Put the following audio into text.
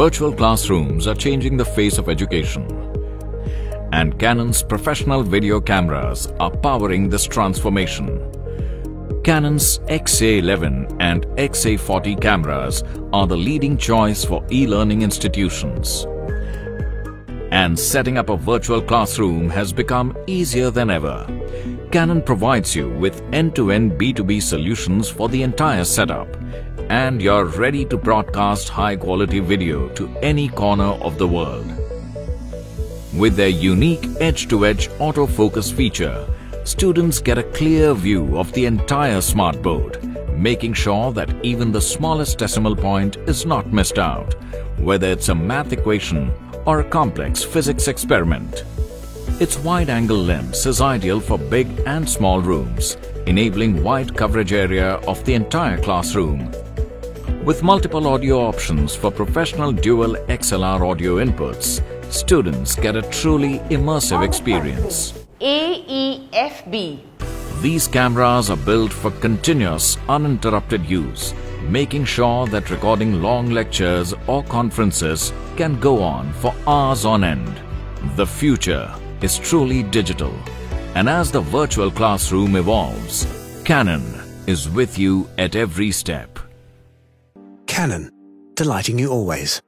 Virtual classrooms are changing the face of education. And Canon's professional video cameras are powering this transformation. Canon's XA11 and XA40 cameras are the leading choice for e-learning institutions. And setting up a virtual classroom has become easier than ever. Canon provides you with end-to-end B2B solutions for the entire setup and you're ready to broadcast high-quality video to any corner of the world. With their unique edge-to-edge autofocus feature, students get a clear view of the entire smartboard, making sure that even the smallest decimal point is not missed out, whether it's a math equation or a complex physics experiment. Its wide-angle lens is ideal for big and small rooms, enabling wide coverage area of the entire classroom. With multiple audio options for professional dual XLR audio inputs, students get a truly immersive experience. AEFB. These cameras are built for continuous, uninterrupted use, making sure that recording long lectures or conferences can go on for hours on end. The future is truly digital. And as the virtual classroom evolves, Canon is with you at every step. Canon, delighting you always.